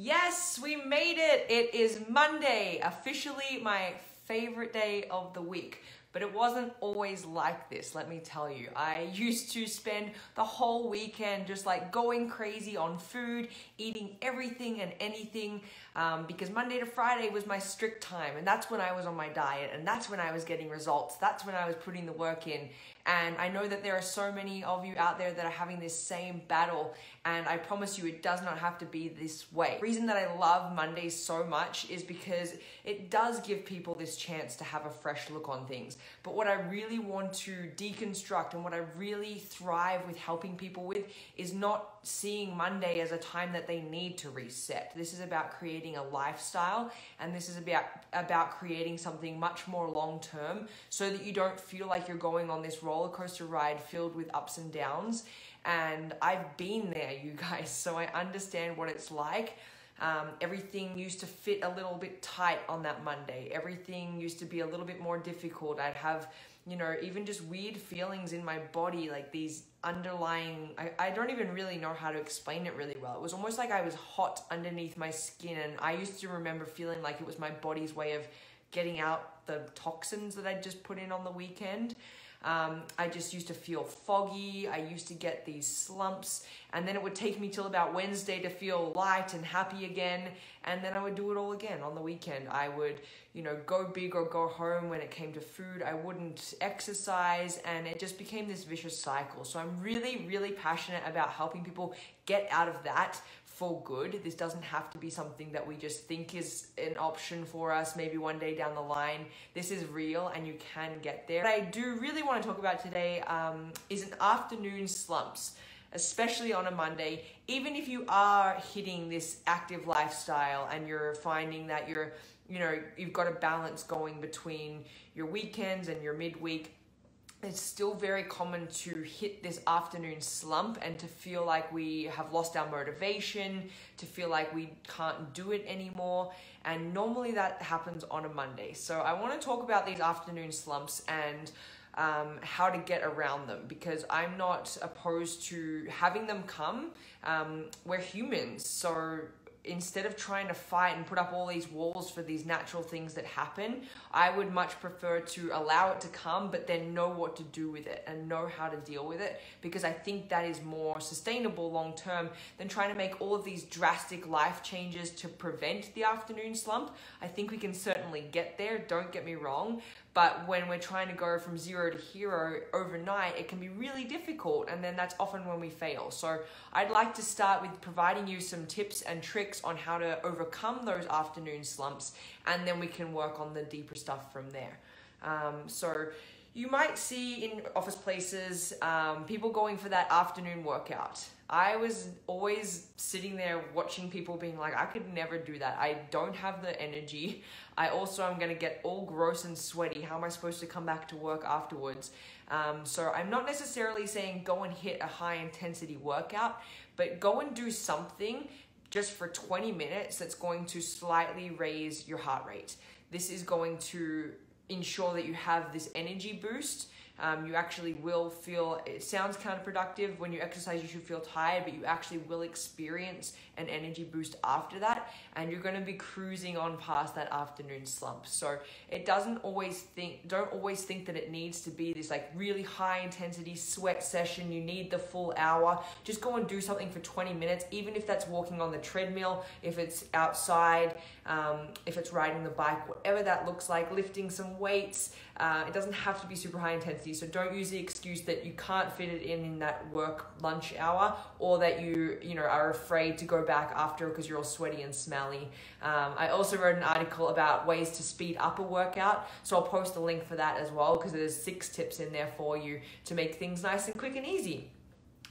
Yes, we made it. It is Monday, officially my favorite day of the week. But it wasn't always like this, let me tell you. I used to spend the whole weekend just like going crazy on food, eating everything and anything, um, because Monday to Friday was my strict time, and that's when I was on my diet, and that's when I was getting results, that's when I was putting the work in. And I know that there are so many of you out there that are having this same battle, and I promise you it does not have to be this way. The reason that I love Mondays so much is because it does give people this chance to have a fresh look on things. But what I really want to deconstruct and what I really thrive with helping people with is not seeing Monday as a time that they need to reset. This is about creating a lifestyle and this is about about creating something much more long term so that you don't feel like you're going on this roller coaster ride filled with ups and downs. And I've been there, you guys, so I understand what it's like. Um, everything used to fit a little bit tight on that Monday. Everything used to be a little bit more difficult. I'd have, you know, even just weird feelings in my body, like these underlying, I, I don't even really know how to explain it really well. It was almost like I was hot underneath my skin, and I used to remember feeling like it was my body's way of getting out the toxins that I'd just put in on the weekend. Um, I just used to feel foggy. I used to get these slumps, and then it would take me till about Wednesday to feel light and happy again. And then I would do it all again on the weekend. I would, you know, go big or go home when it came to food. I wouldn't exercise, and it just became this vicious cycle. So I'm really, really passionate about helping people get out of that for good. This doesn't have to be something that we just think is an option for us maybe one day down the line. This is real and you can get there. What I do really want to talk about today um, is an afternoon slumps especially on a Monday, even if you are hitting this active lifestyle and you're finding that you're, you know, you've got a balance going between your weekends and your midweek, it's still very common to hit this afternoon slump and to feel like we have lost our motivation, to feel like we can't do it anymore. And normally that happens on a Monday. So I want to talk about these afternoon slumps and um, how to get around them because I'm not opposed to having them come. Um, we're humans, so instead of trying to fight and put up all these walls for these natural things that happen, I would much prefer to allow it to come, but then know what to do with it and know how to deal with it because I think that is more sustainable long term than trying to make all of these drastic life changes to prevent the afternoon slump. I think we can certainly get there, don't get me wrong, but when we're trying to go from zero to hero overnight, it can be really difficult, and then that's often when we fail. So, I'd like to start with providing you some tips and tricks on how to overcome those afternoon slumps, and then we can work on the deeper stuff from there. Um, so, you might see in office places um, people going for that afternoon workout. I was always sitting there watching people being like, I could never do that. I don't have the energy. I also am going to get all gross and sweaty. How am I supposed to come back to work afterwards? Um, so I'm not necessarily saying go and hit a high intensity workout, but go and do something just for 20 minutes that's going to slightly raise your heart rate. This is going to ensure that you have this energy boost. Um, you actually will feel, it sounds counterproductive. When you exercise, you should feel tired, but you actually will experience an energy boost after that. And you're going to be cruising on past that afternoon slump. So it doesn't always think, don't always think that it needs to be this like really high intensity sweat session. You need the full hour. Just go and do something for 20 minutes, even if that's walking on the treadmill, if it's outside, um, if it's riding the bike, whatever that looks like, lifting some weights. Uh, it doesn't have to be super high intensity, so don't use the excuse that you can't fit it in in that work lunch hour, or that you you know are afraid to go back after because you're all sweaty and smelly. Um, I also wrote an article about ways to speed up a workout, so I'll post a link for that as well because there's six tips in there for you to make things nice and quick and easy.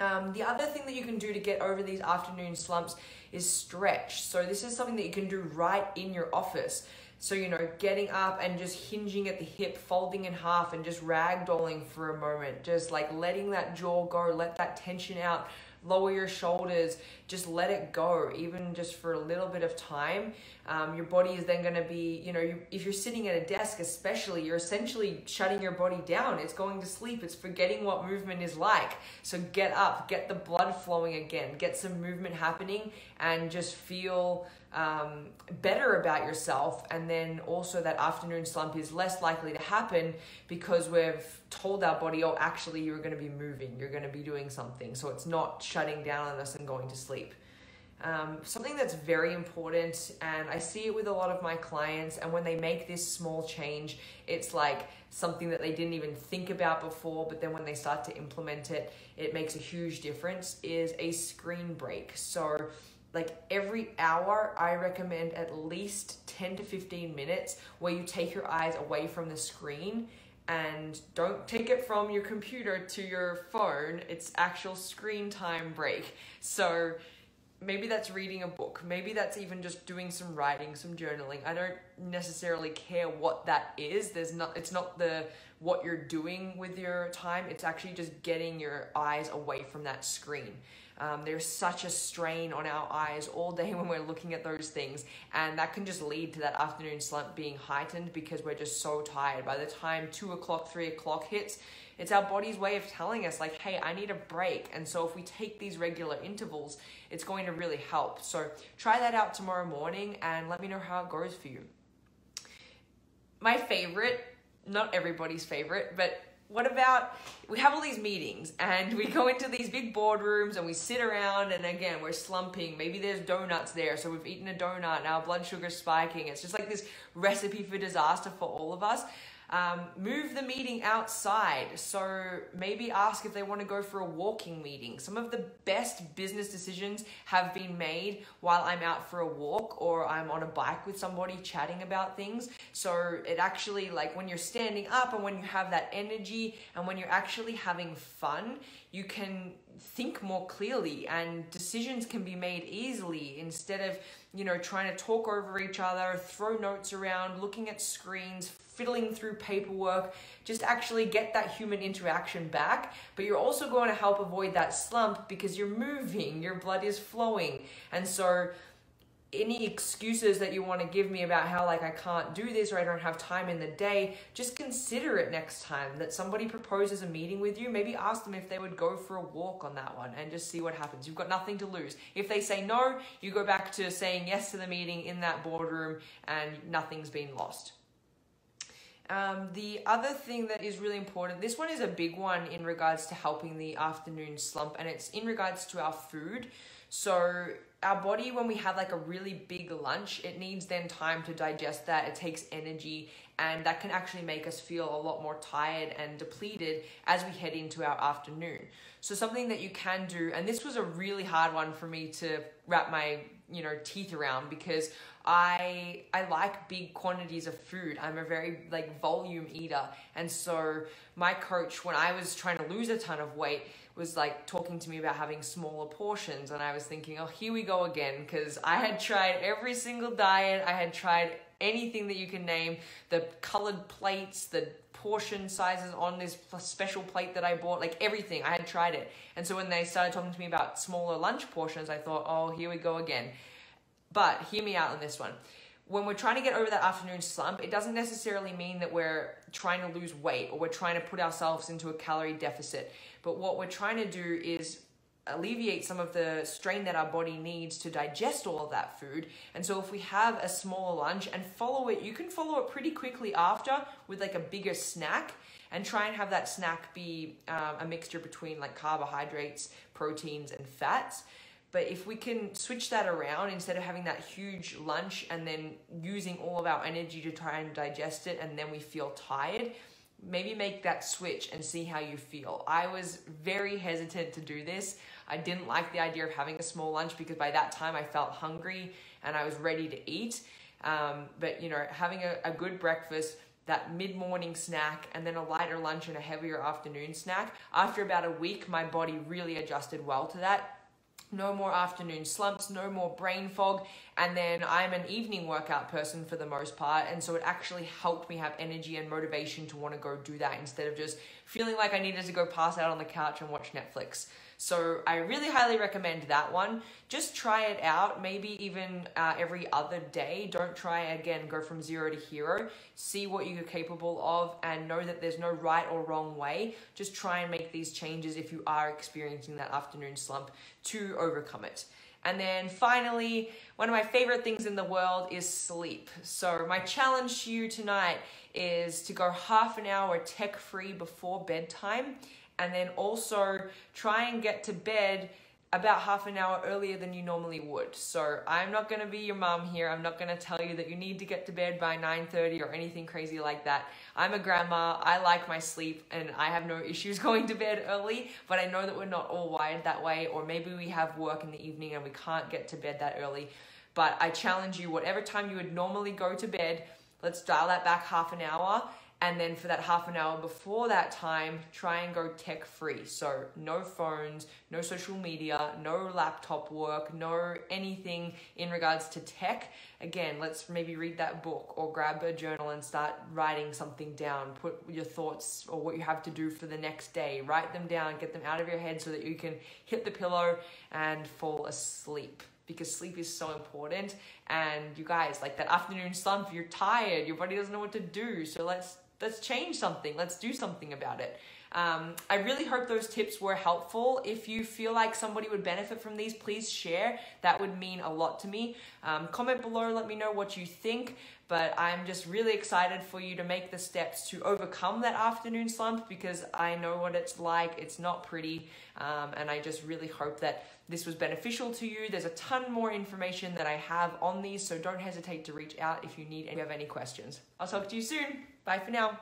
Um, the other thing that you can do to get over these afternoon slumps is stretch. So this is something that you can do right in your office. So, you know, getting up and just hinging at the hip, folding in half, and just ragdolling for a moment. Just like letting that jaw go, let that tension out lower your shoulders, just let it go, even just for a little bit of time. Um, your body is then going to be, you know, you, if you're sitting at a desk, especially, you're essentially shutting your body down. It's going to sleep. It's forgetting what movement is like. So get up, get the blood flowing again, get some movement happening, and just feel um, better about yourself. And then also that afternoon slump is less likely to happen because we've told our body, oh, actually, you're going to be moving, you're going to be doing something. So it's not shutting down on us and going to sleep. Um, something that's very important, and I see it with a lot of my clients, and when they make this small change, it's like something that they didn't even think about before, but then when they start to implement it, it makes a huge difference, is a screen break. So, like every hour, I recommend at least 10 to 15 minutes where you take your eyes away from the screen and don't take it from your computer to your phone. It's actual screen time break. So, maybe that's reading a book. Maybe that's even just doing some writing some journaling. I don't necessarily care what that is. There's not it's not the what you're doing with your time. It's actually just getting your eyes away from that screen um, there's such a strain on our eyes all day when we're looking at those things and that can just lead to that afternoon slump being heightened because we're just so tired by the time two o'clock three o'clock hits it's our body's way of telling us, like, hey, I need a break. And so if we take these regular intervals, it's going to really help. So try that out tomorrow morning and let me know how it goes for you. My favorite, not everybody's favorite, but what about we have all these meetings and we go into these big boardrooms and we sit around and again we're slumping. Maybe there's donuts there. So we've eaten a donut and our blood sugar's spiking. It's just like this recipe for disaster for all of us um, move the meeting outside. So maybe ask if they want to go for a walking meeting. Some of the best business decisions have been made while I'm out for a walk or I'm on a bike with somebody chatting about things. So it actually, like when you're standing up and when you have that energy and when you're actually having fun, you can think more clearly and decisions can be made easily instead of you know trying to talk over each other throw notes around looking at screens fiddling through paperwork, just actually get that human interaction back. But you're also going to help avoid that slump because you're moving, your blood is flowing. And so, any excuses that you want to give me about how like I can't do this or I don't have time in the day, just consider it next time that somebody proposes a meeting with you. Maybe ask them if they would go for a walk on that one and just see what happens. You've got nothing to lose. If they say no, you go back to saying yes to the meeting in that boardroom and nothing's been lost. Um, the other thing that is really important, this one is a big one in regards to helping the afternoon slump, and it's in regards to our food. So, our body, when we have like a really big lunch, it needs then time to digest that. It takes energy, and that can actually make us feel a lot more tired and depleted as we head into our afternoon. So, something that you can do, and this was a really hard one for me to wrap my you know teeth around because I I like big quantities of food. I'm a very like volume eater. And so my coach when I was trying to lose a ton of weight was like talking to me about having smaller portions and I was thinking, "Oh, here we go again" because I had tried every single diet. I had tried anything that you can name, the colored plates, the portion sizes on this special plate that I bought, like everything. I had tried it. And so when they started talking to me about smaller lunch portions, I thought, "Oh, here we go again." But hear me out on this one. When we're trying to get over that afternoon slump, it doesn't necessarily mean that we're trying to lose weight or we're trying to put ourselves into a calorie deficit. But what we're trying to do is alleviate some of the strain that our body needs to digest all of that food. And so if we have a smaller lunch and follow it, you can follow it pretty quickly after with like a bigger snack and try and have that snack be um, a mixture between like carbohydrates, proteins, and fats. But if we can switch that around instead of having that huge lunch and then using all of our energy to try and digest it and then we feel tired, maybe make that switch and see how you feel. I was very hesitant to do this. I didn't like the idea of having a small lunch because by that time I felt hungry and I was ready to eat. Um, but you know, having a, a good breakfast, that mid morning snack, and then a lighter lunch and a heavier afternoon snack. After about a week, my body really adjusted well to that no more afternoon slumps, no more brain fog. And then I'm an evening workout person for the most part. And so it actually helped me have energy and motivation to want to go do that instead of just feeling like I needed to go pass out on the couch and watch Netflix. So I really highly recommend that one. Just try it out, maybe even uh, every other day. Don't try again, go from zero to hero. See what you're capable of and know that there's no right or wrong way. Just try and make these changes if you are experiencing that afternoon slump to overcome it. And then finally, one of my favorite things in the world is sleep. So, my challenge to you tonight is to go half an hour tech free before bedtime and then also try and get to bed about half an hour earlier than you normally would. So I'm not going to be your mom here. I'm not going to tell you that you need to get to bed by 9:30 or anything crazy like that. I'm a grandma. I like my sleep and I have no issues going to bed early, but I know that we're not all wired that way or maybe we have work in the evening and we can't get to bed that early. But I challenge you whatever time you would normally go to bed, let's dial that back half an hour and then for that half an hour before that time, try and go tech free. So, no phones, no social media, no laptop work, no anything in regards to tech. Again, let's maybe read that book or grab a journal and start writing something down. Put your thoughts or what you have to do for the next day, write them down, get them out of your head so that you can hit the pillow and fall asleep because sleep is so important. And you guys, like that afternoon slump, you're tired, your body doesn't know what to do. So let's let's change something. Let's do something about it. Um, I really hope those tips were helpful. If you feel like somebody would benefit from these, please share. That would mean a lot to me. Um, comment below, let me know what you think. But I'm just really excited for you to make the steps to overcome that afternoon slump because I know what it's like. It's not pretty. Um, and I just really hope that this was beneficial to you. There's a ton more information that I have on these, so don't hesitate to reach out if you need if you have any questions. I'll talk to you soon. Bye for now.